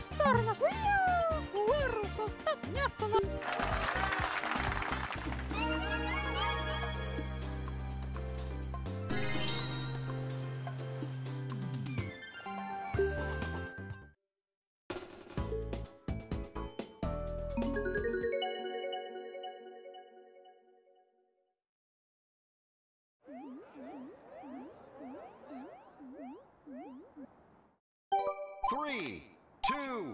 Staro szliu! Uerów ostatnia stona! Three two,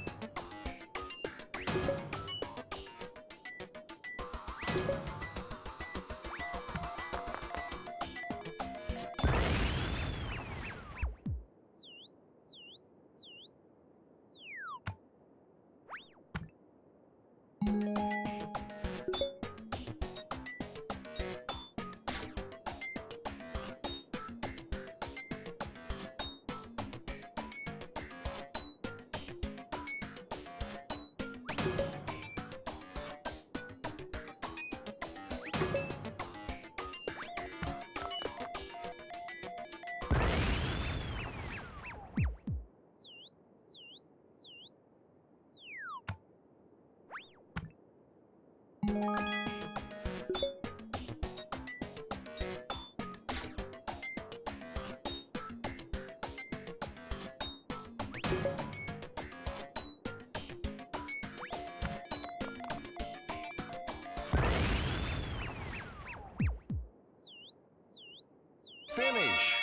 Finish.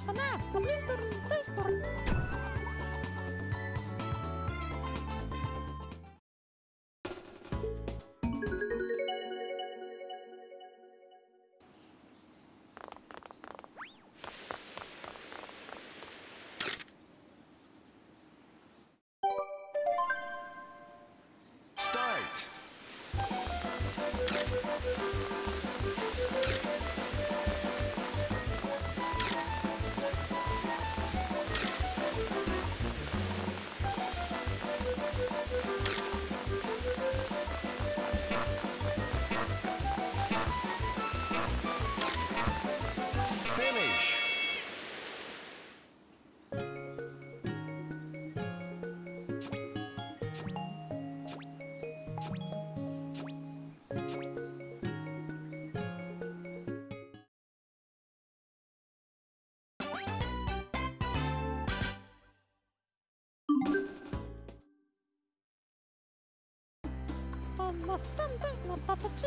Astana, Badminton, Toy Story. Bastante na patati.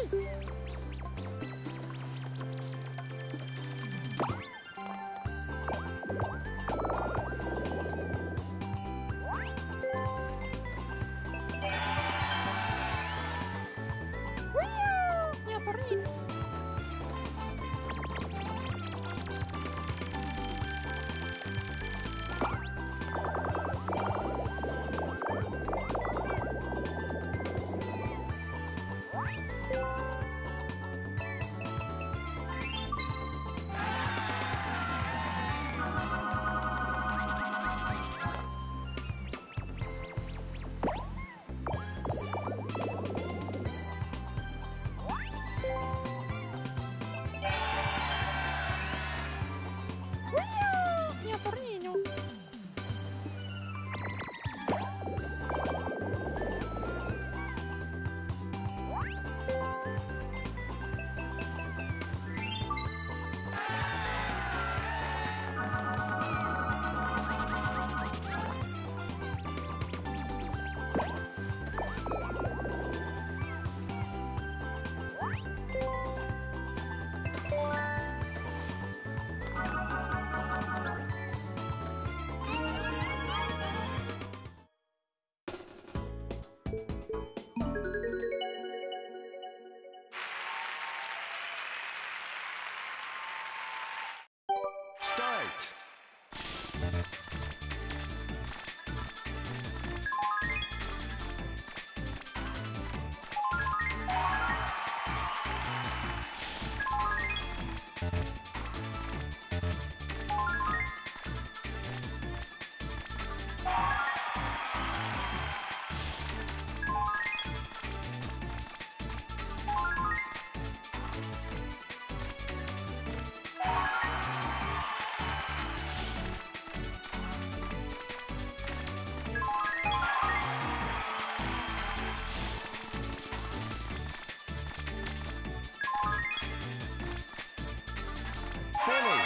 Finish.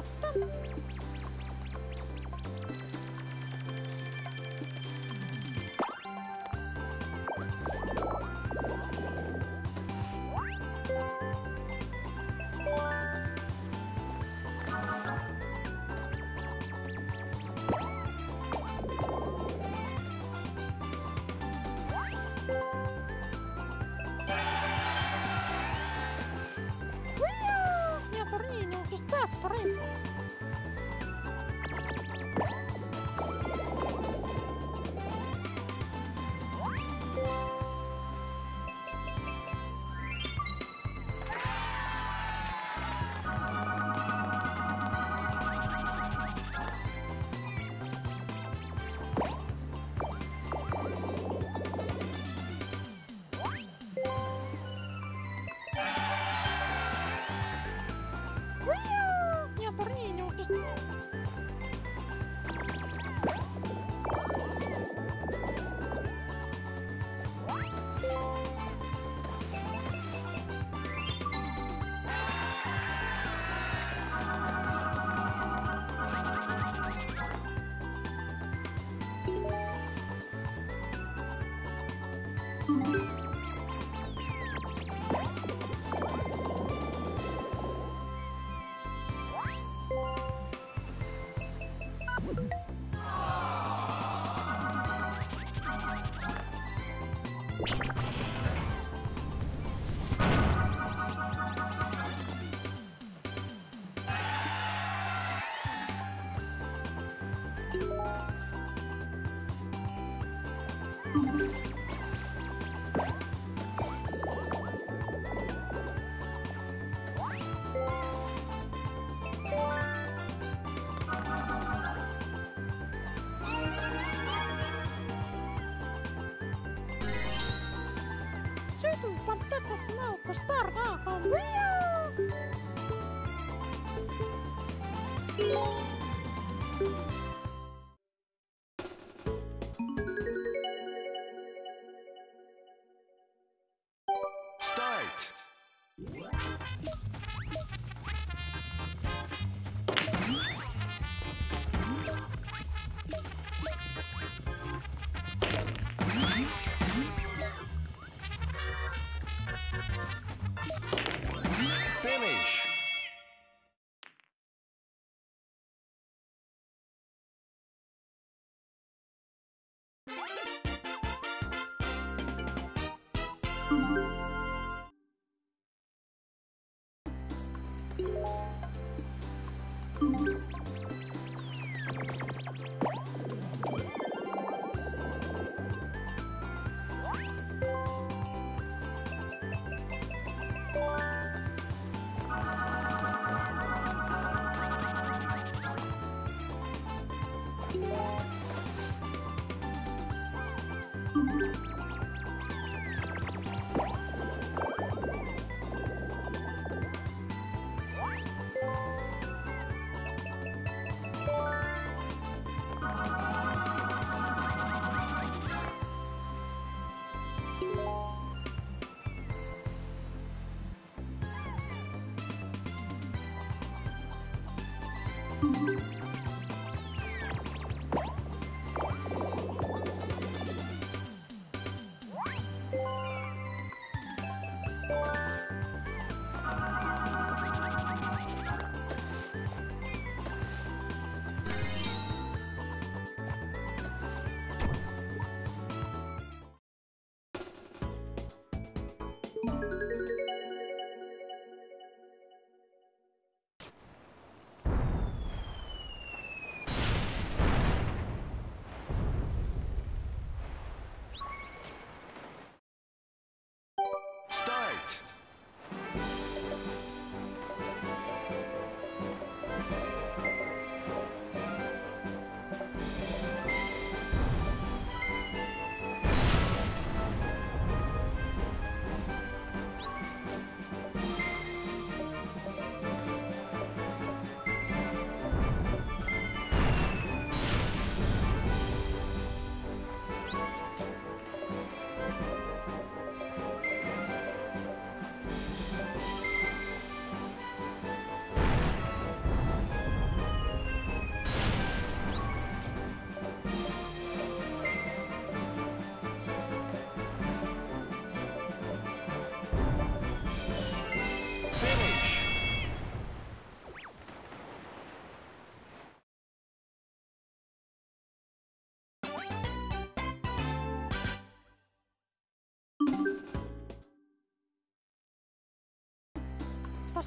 Almost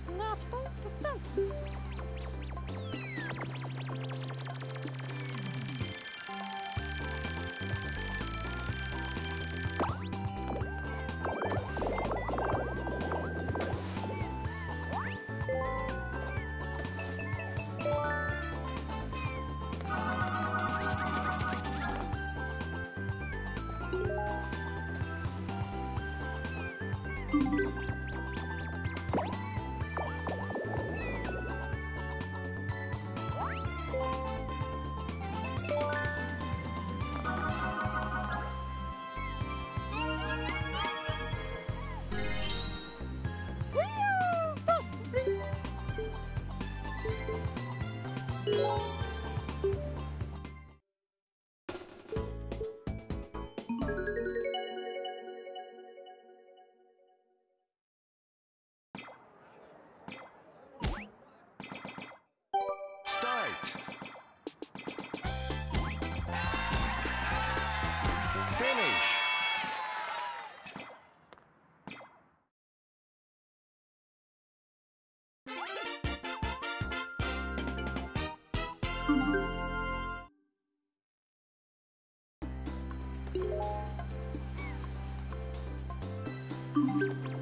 Snart, snart, snart. Thank you.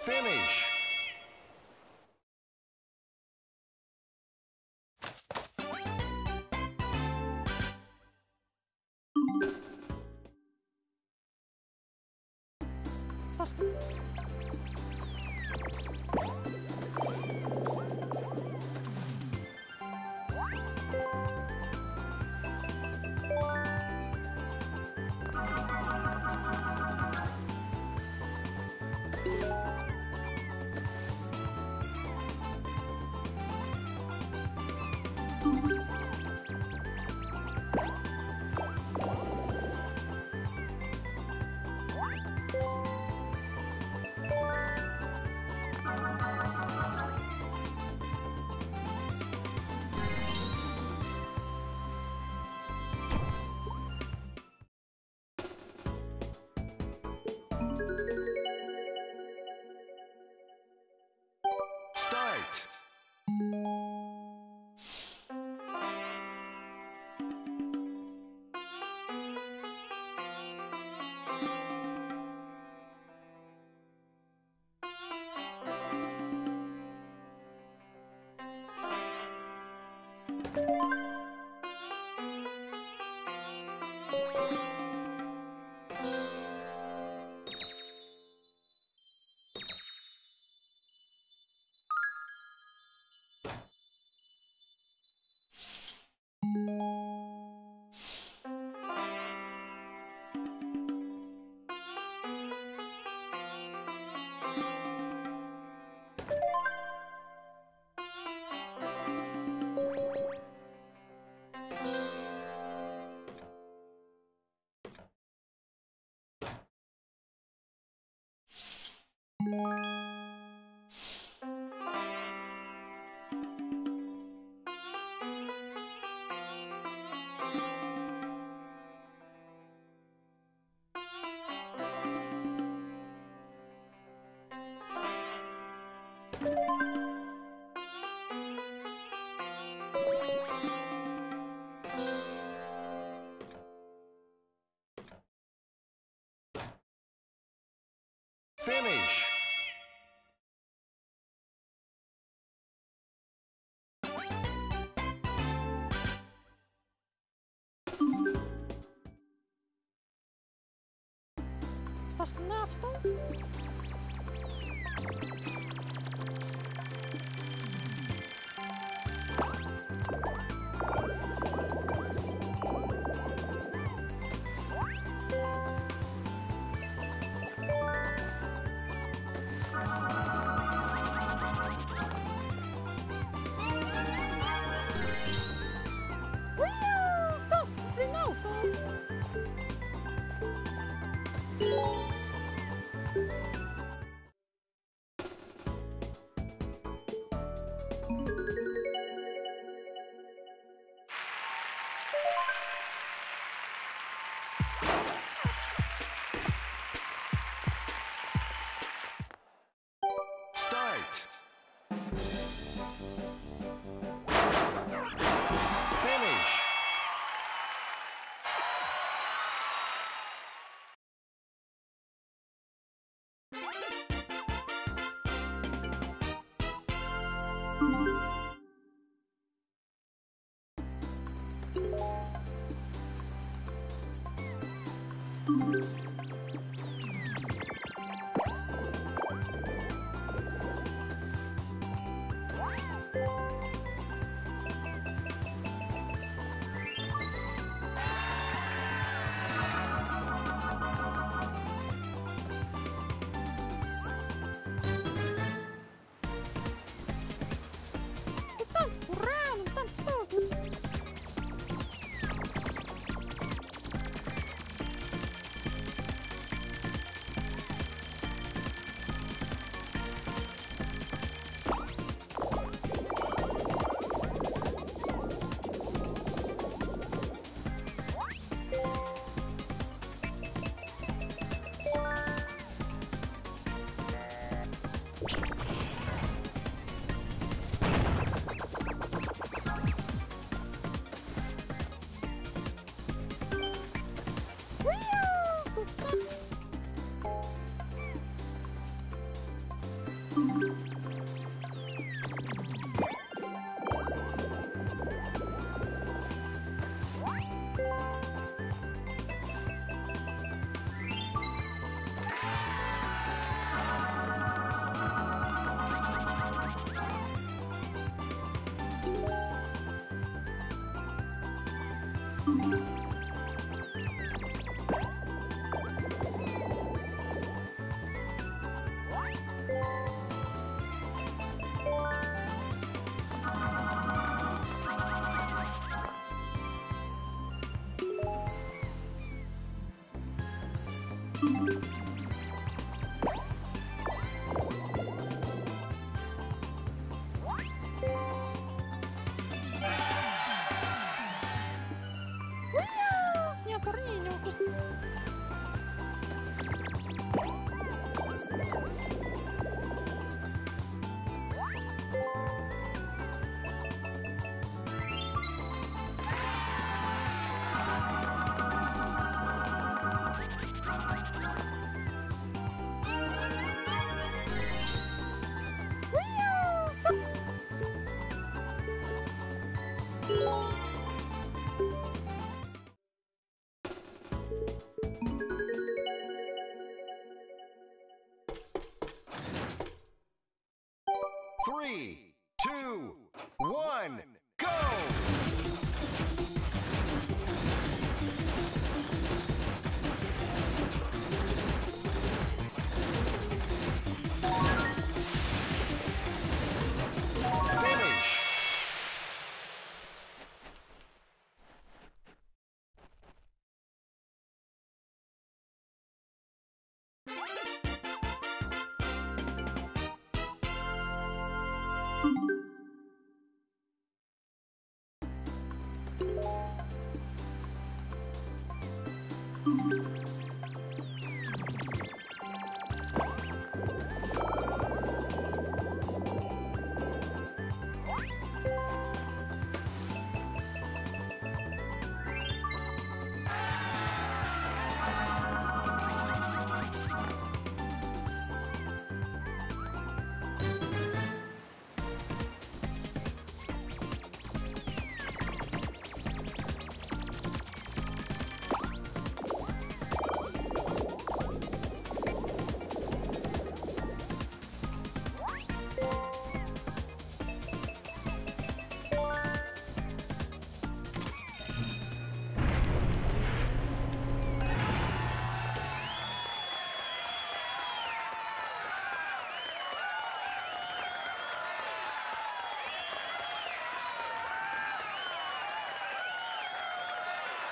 Finish. Finish. vast naast dan. thank you Я